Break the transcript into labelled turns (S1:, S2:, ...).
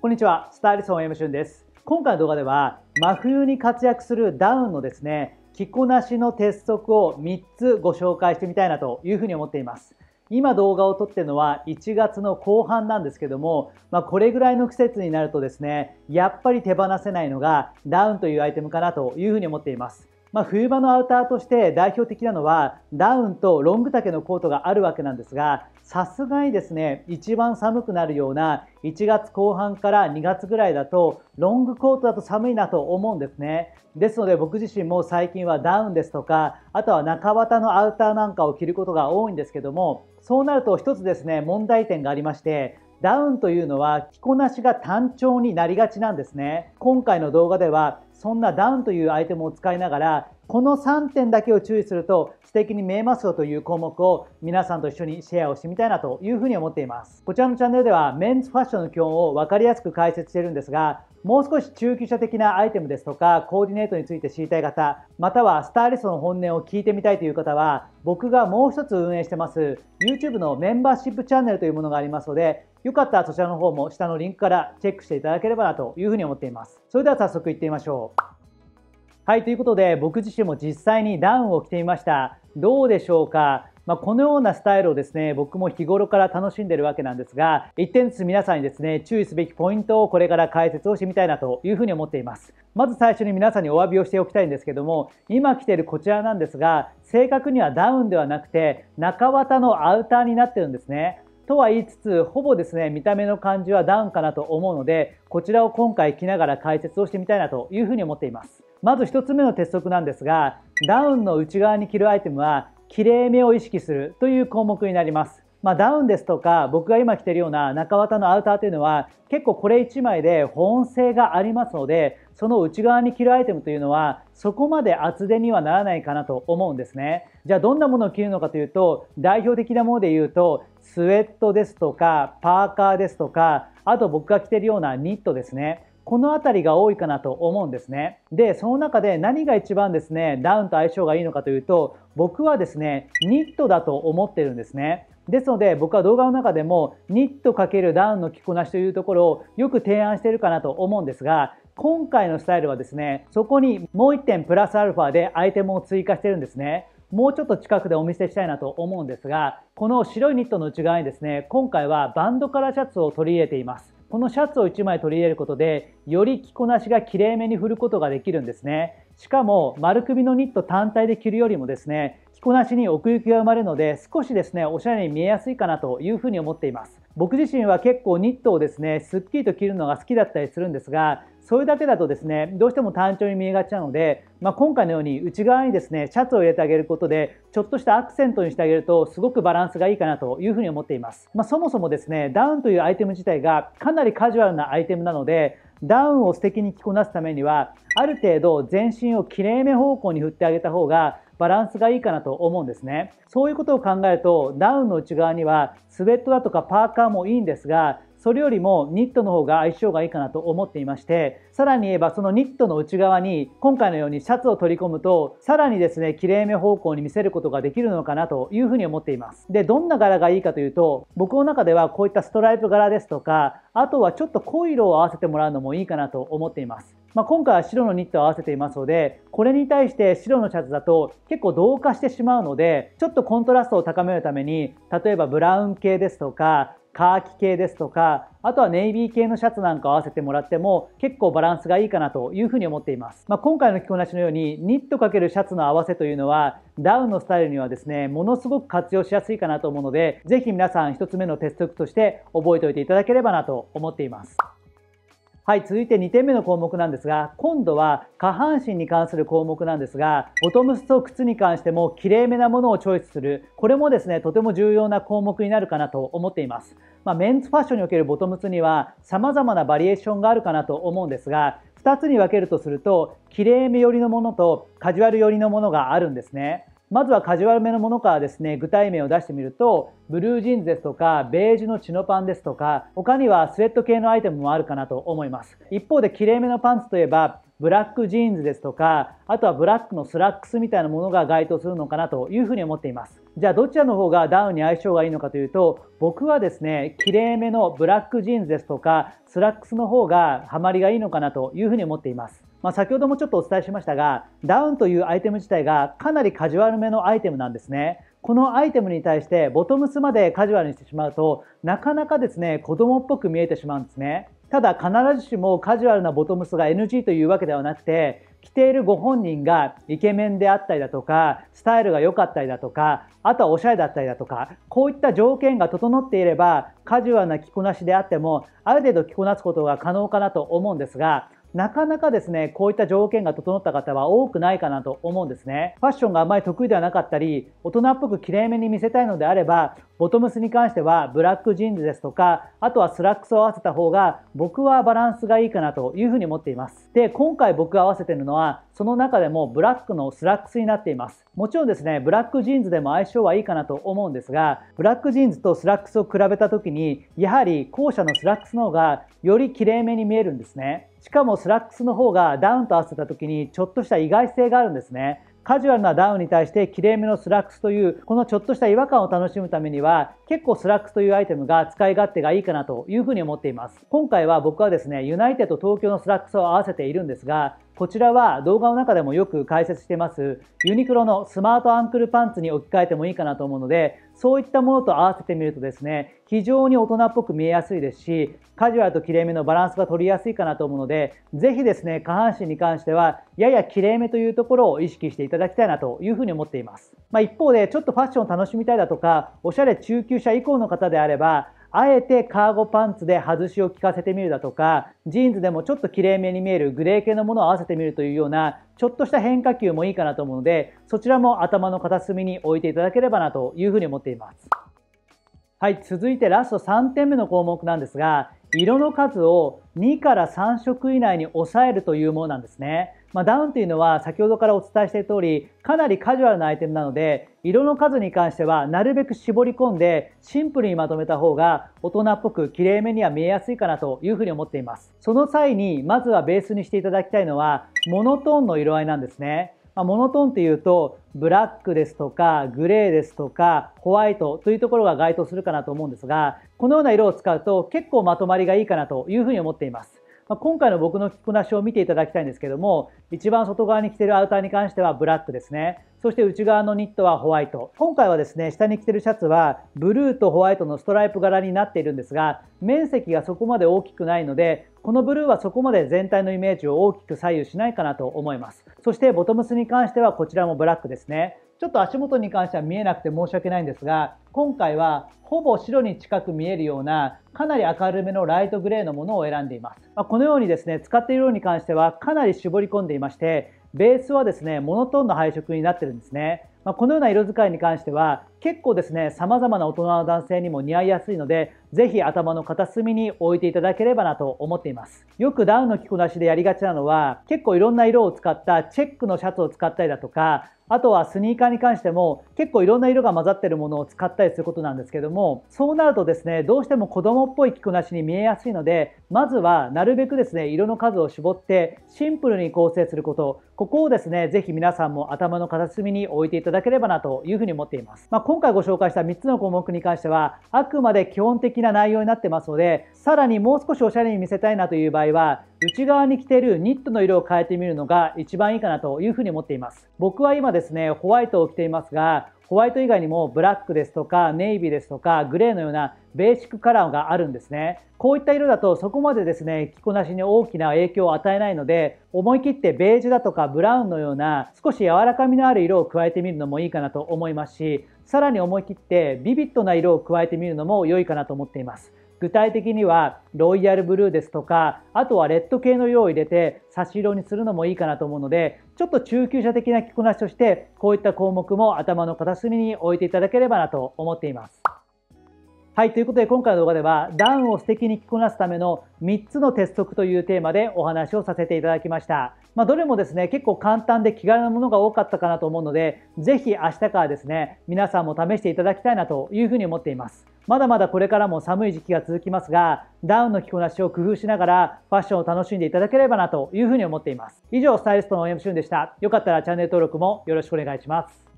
S1: こんにちは、スタイリストの M シュンです。今回の動画では、真冬に活躍するダウンのですね、着こなしの鉄則を3つご紹介してみたいなというふうに思っています。今動画を撮ってるのは1月の後半なんですけども、まあ、これぐらいの季節になるとですね、やっぱり手放せないのがダウンというアイテムかなというふうに思っています。まあ、冬場のアウターとして代表的なのはダウンとロング丈のコートがあるわけなんですがさすがにですね一番寒くなるような1月後半から2月ぐらいだとロングコートだと寒いなと思うんですね。ですので僕自身も最近はダウンですとかあとは中綿のアウターなんかを着ることが多いんですけどもそうなると一つですね問題点がありましてダウンというのは着こなしが単調になりがちなんですね。今回の動画ではそんなダウンというアイテムを使いながらこの3点だけを注意すると素敵に見えますよという項目を皆さんと一緒にシェアをしてみたいなというふうに思っています。こちらのチャンネルではメンズファッションの基本を分かりやすく解説しているんですがもう少し中級者的なアイテムですとかコーディネートについて知りたい方またはスタイリストの本音を聞いてみたいという方は僕がもう一つ運営してます YouTube のメンバーシップチャンネルというものがありますのでよかったらそちらの方も下のリンクからチェックしていただければなというふうに思っています。それでは早速いってみましょう。はい、ということで僕自身も実際にダウンを着てみました。どうでしょうか？まあ、このようなスタイルをですね、僕も日頃から楽しんでるわけなんですが、一点ずつ皆さんにですね、注意すべきポイントをこれから解説をしてみたいなというふうに思っています。まず最初に皆さんにお詫びをしておきたいんですけども、今着ているこちらなんですが、正確にはダウンではなくて、中綿のアウターになってるんですね。とは言いつつ、ほぼですね、見た目の感じはダウンかなと思うので、こちらを今回着ながら解説をしてみたいなというふうに思っています。まず1つ目の鉄則なんですが、ダウンの内側に着るアイテムは、きれいめを意識するという項目になります。まあ、ダウンですとか僕が今着てるような中綿のアウターというのは結構これ1枚で保温性がありますのでその内側に着るアイテムというのはそこまで厚手にはならないかなと思うんですねじゃあどんなものを着るのかというと代表的なもので言うとスウェットですとかパーカーですとかあと僕が着てるようなニットですねこの辺りが多いかなと思うんですね。で、その中で何が一番ですね、ダウンと相性がいいのかというと、僕はですね、ニットだと思ってるんですね。ですので僕は動画の中でもニット×ダウンの着こなしというところをよく提案しているかなと思うんですが今回のスタイルはですねそこにもう1点プラスアルファでアイテムを追加してるんですねもうちょっと近くでお見せしたいなと思うんですがこの白いニットの内側にですね今回はバンドカラーシャツを取り入れていますこのシャツを1枚取り入れることでより着こなしがきれいめに振ることができるんですね。しかも丸首のニット単体で着るよりもですね着こなしに奥行きが生まれるので少しですねおしゃれに見えやすいかなというふうに思っています。僕自身は結構ニットをですねすっきりと着るのが好きだったりするんですがそれだけだとですねどうしても単調に見えがちなので、まあ、今回のように内側にですねシャツを入れてあげることでちょっとしたアクセントにしてあげるとすごくバランスがいいかなというふうに思っています、まあ、そもそもですねダウンというアイテム自体がかなりカジュアルなアイテムなのでダウンを素敵に着こなすためにはある程度全身をきれいめ方向に振ってあげた方がバランスがいいかなと思うんですね。そういうことを考えるとダウンの内側にはスウェットだとかパーカーもいいんですがそれよりもニットの方が相性がいいかなと思っていましてさらに言えばそのニットの内側に今回のようにシャツを取り込むとさらにですねきれいめ方向に見せることができるのかなというふうに思っています。でどんな柄がいいかというと僕の中ではこういったストライプ柄ですとかあとはちょっと濃い色を合わせてもらうのもいいかなと思っています。まあ、今回は白のニットを合わせていますのでこれに対して白のシャツだと結構同化してしまうのでちょっとコントラストを高めるために例えばブラウン系ですとかカーキ系ですとか、あとはネイビー系のシャツなんかを合わせてもらっても結構バランスがいいかなというふうに思っています。まあ、今回の着こなしのようにニット×シャツの合わせというのはダウンのスタイルにはですね、ものすごく活用しやすいかなと思うので、ぜひ皆さん一つ目の鉄則として覚えておいていただければなと思っています。はい、続いて2点目の項目なんですが、今度は下半身に関する項目なんですが、ボトムスと靴に関しても綺麗めなものをチョイスする。これもですね、とても重要な項目になるかなと思っています。まあ、メンズファッションにおけるボトムスには様々なバリエーションがあるかなと思うんですが、2つに分けるとすると、綺麗め寄りのものとカジュアル寄りのものがあるんですね。まずはカジュアルめのものからですね、具体名を出してみると、ブルージーンズですとか、ベージュのチノパンですとか、他にはスウェット系のアイテムもあるかなと思います。一方で綺麗めのパンツといえば、ブラックジーンズですとか、あとはブラックのスラックスみたいなものが該当するのかなというふうに思っています。じゃあどちらの方がダウンに相性がいいのかというと、僕はですね、きれいめのブラックジーンズですとか、スラックスの方がハマりがいいのかなというふうに思っています。まあ、先ほどもちょっとお伝えしましたが、ダウンというアイテム自体がかなりカジュアルめのアイテムなんですね。このアイテムに対してボトムスまでカジュアルにしてしまうとなかなかですね子供っぽく見えてしまうんですねただ必ずしもカジュアルなボトムスが NG というわけではなくて着ているご本人がイケメンであったりだとかスタイルが良かったりだとかあとはおしゃれだったりだとかこういった条件が整っていればカジュアルな着こなしであってもある程度着こなすことが可能かなと思うんですがなかなかですね、こういった条件が整った方は多くないかなと思うんですね。ファッションがあまり得意ではなかったり、大人っぽく綺麗めに見せたいのであれば、ボトムスに関してはブラックジーンズですとか、あとはスラックスを合わせた方が僕はバランスがいいかなというふうに思っています。で、今回僕が合わせてるのは、その中でもブラックのスラックスになっています。もちろんですね、ブラックジーンズでも相性はいいかなと思うんですが、ブラックジーンズとスラックスを比べた時に、やはり後者のスラックスの方がより綺麗めに見えるんですね。しかもスラックスの方がダウンと合わせた時にちょっとした意外性があるんですね。カジュアルなダウンに対してきれいめのスラックスというこのちょっとした違和感を楽しむためには結構スラックスというアイテムが使い勝手がいいかなというふうに思っています今回は僕はですねユナイテッド東京のスラックスを合わせているんですがこちらは動画の中でもよく解説してますユニクロのスマートアンクルパンツに置き換えてもいいかなと思うのでそういったものと合わせてみるとですね非常に大人っぽく見えやすいですしカジュアルときれいめのバランスが取りやすいかなと思うのでぜひですね下半身に関してはややきれいめというところを意識していただきたいなというふうに思っています、まあ、一方でちょっとファッションを楽しみたいだとかおしゃれ中級者以降の方であればあえてカーゴパンツで外しを効かせてみるだとか、ジーンズでもちょっときれいめに見えるグレー系のものを合わせてみるというような、ちょっとした変化球もいいかなと思うので、そちらも頭の片隅に置いていただければなというふうに思っています。はい、続いてラスト3点目の項目なんですが、色の数を2から3色以内に抑えるというものなんですね。まあ、ダウンというのは先ほどからお伝えしている通りかなりカジュアルなアイテムなので色の数に関してはなるべく絞り込んでシンプルにまとめた方が大人っぽく綺麗めには見えやすいかなというふうに思っていますその際にまずはベースにしていただきたいのはモノトーンの色合いなんですねまあ、モノトーンっていうとブラックですとかグレーですとかホワイトというところが該当するかなと思うんですがこのような色を使うと結構まとまりがいいかなというふうに思っていますまあ、今回の僕の着こなしを見ていただきたいんですけども、一番外側に着てるアウターに関してはブラックですね。そして内側のニットはホワイト。今回はですね、下に着てるシャツはブルーとホワイトのストライプ柄になっているんですが、面積がそこまで大きくないので、このブルーはそこまで全体のイメージを大きく左右しないかなと思います。そしてボトムスに関してはこちらもブラックですね。ちょっと足元に関しては見えなくて申し訳ないんですが、今回はほぼ白に近く見えるようなかなり明るめのライトグレーのものを選んでいます。まこのようにですね、使っている色に関してはかなり絞り込んでいまして、ベースはですね、モノトーンの配色になってるんですね。まあ、このような色使いに関しては結構ですね、様々な大人の男性にも似合いやすいので、ぜひ頭の片隅に置いていただければなと思っています。よくダウンの着こなしでやりがちなのは、結構いろんな色を使ったチェックのシャツを使ったりだとか、あとはスニーカーに関しても結構いろんな色が混ざってるものを使ったりすることなんですけどもそうなるとですねどうしても子供っぽい着こなしに見えやすいのでまずはなるべくですね色の数を絞ってシンプルに構成することここをですねぜひ皆さんも頭の片隅に置いていただければなというふうに思っています、まあ、今回ご紹介した3つの項目に関してはあくまで基本的な内容になってますのでさらにもう少しおしゃれに見せたいなという場合は内側に着ているニットの色を変えてみるのが一番いいかなというふうに思っています。僕は今ですね、ホワイトを着ていますが、ホワイト以外にもブラックですとかネイビーですとかグレーのようなベーシックカラーがあるんですね。こういった色だとそこまでですね、着こなしに大きな影響を与えないので、思い切ってベージュだとかブラウンのような少し柔らかみのある色を加えてみるのもいいかなと思いますし、さらに思い切ってビビッドな色を加えてみるのも良いかなと思っています。具体的にはロイヤルブルーですとかあとはレッド系の色を入れて差し色にするのもいいかなと思うのでちょっと中級者的な着こなしとしてこういった項目も頭の片隅に置いていただければなと思っています。はい、ということで今回の動画ではダウンを素敵に着こなすための3つの鉄則というテーマでお話をさせていただきました。まあ、どれもですね、結構簡単で気軽なものが多かったかなと思うので、ぜひ明日からですね、皆さんも試していただきたいなというふうに思っています。まだまだこれからも寒い時期が続きますが、ダウンの着こなしを工夫しながらファッションを楽しんでいただければなというふうに思っています。以上、スタイリストの OM シュンでした。よかったらチャンネル登録もよろしくお願いします。